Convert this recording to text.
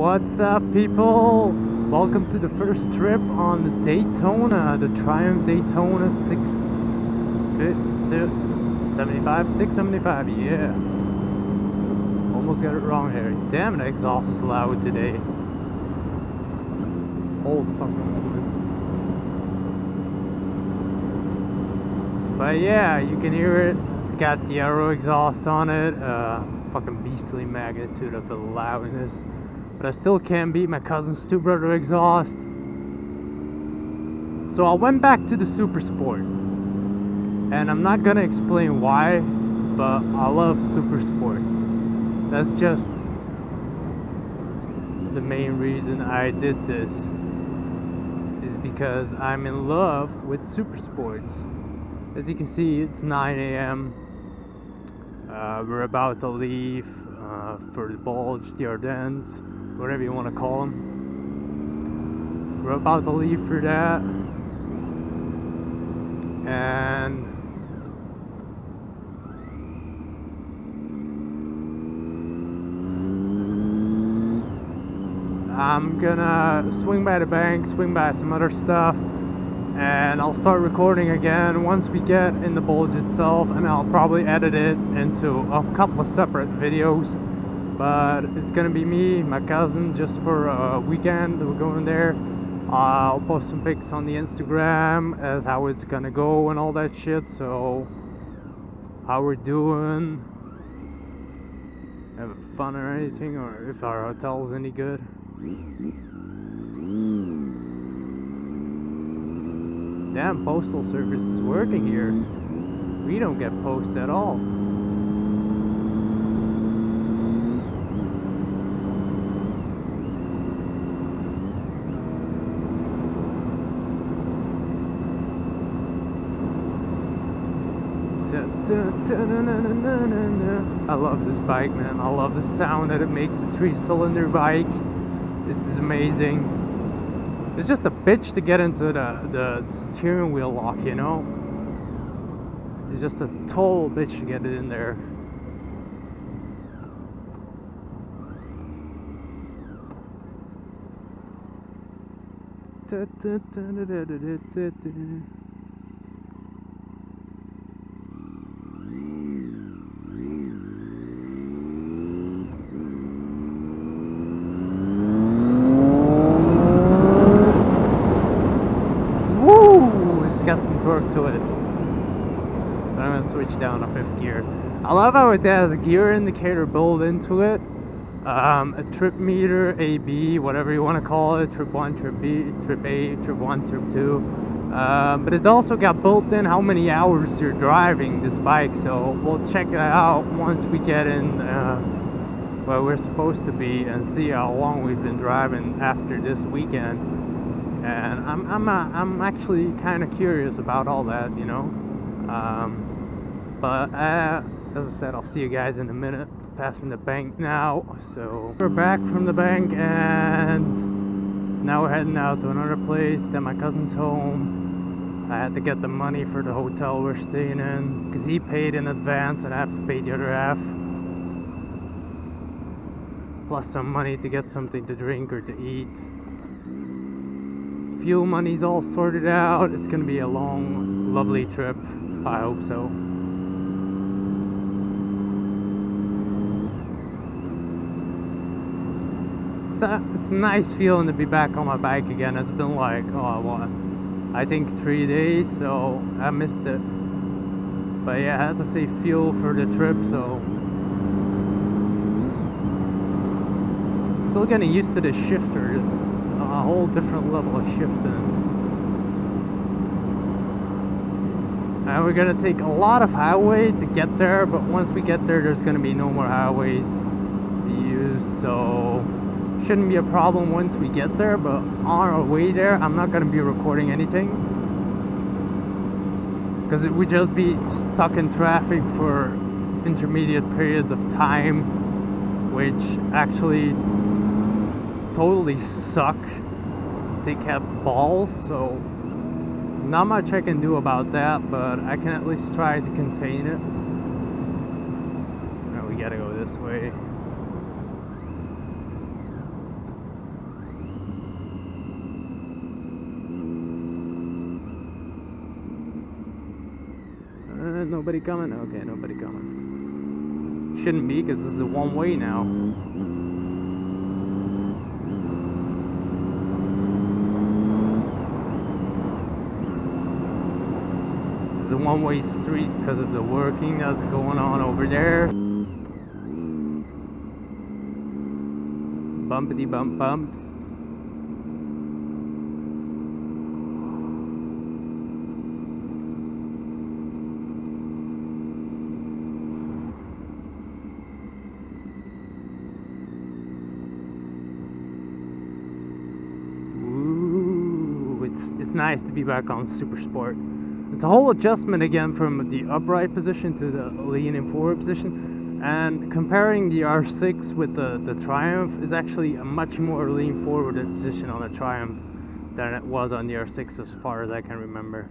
What's up, people? Welcome to the first trip on the Daytona, the Triumph Daytona 675, 675, yeah. Almost got it wrong here. Damn, the exhaust is loud today. Old fucking. But yeah, you can hear it. It's got the Arrow exhaust on it. Uh, fucking beastly magnitude of the loudness. But I still can't beat my cousin's two brother exhaust. So I went back to the Super Sport. And I'm not gonna explain why, but I love Super Sports. That's just the main reason I did this. Is because I'm in love with Super Sports. As you can see, it's 9 a.m. Uh, we're about to leave uh, for the Bulge, the Ardennes, whatever you want to call them. We're about to leave for that. And I'm gonna swing by the bank, swing by some other stuff, and I'll start recording again once we get in the bulge itself and I'll probably edit it into a couple of separate videos but it's gonna be me my cousin just for a weekend. We're going there. I'll post some pics on the Instagram as how it's gonna go and all that shit. So how we're doing? Have fun or anything or if our hotel's any good? Damn, postal service is working here. We don't get post at all. I love this bike, man. I love the sound that it makes. The three-cylinder bike. This is amazing. It's just a bitch to get into the, the steering wheel lock, you know? It's just a total bitch to get it in there. Woo! It's got some torque to it. I'm gonna switch down to fifth gear. I love how it has a gear indicator built into it. Um, a trip meter, AB, whatever you want to call it, trip 1, trip B, trip A, trip 1, trip 2. Um, but it's also got built in how many hours you're driving this bike, so we'll check that out once we get in uh, where we're supposed to be and see how long we've been driving after this weekend. And I'm, I'm, uh, I'm actually kind of curious about all that, you know. Um, but uh, as I said, I'll see you guys in a minute. Passing the bank now, so we're back from the bank, and now we're heading out to another place that my cousin's home. I had to get the money for the hotel we're staying in because he paid in advance, and I have to pay the other half, plus some money to get something to drink or to eat. Fuel money's all sorted out. It's gonna be a long, lovely trip. I hope so. it's a, it's a nice feeling to be back on my bike again. It's been like, oh, what? I think three days, so I missed it. But yeah, I had to save fuel for the trip, so. Still getting used to the shifter. It's a whole different level of shifting. And we're gonna take a lot of highway to get there, but once we get there, there's gonna be no more highways to use, so shouldn't be a problem once we get there but on our way there i'm not going to be recording anything. Because it would just be stuck in traffic for intermediate periods of time which actually totally suck. They kept balls so not much i can do about that but i can at least try to contain it. Now we gotta go this way coming? Nobody coming? Okay, nobody coming. Shouldn't be because this is a one way now. This is a one way street because of the working that's going on over there. Bumpity bump bumps. It's it's nice to be back on Super Sport. It's a whole adjustment again from the upright position to the leaning forward position. And comparing the R6 with the, the Triumph is actually a much more lean forward position on the Triumph than it was on the R6 as far as I can remember.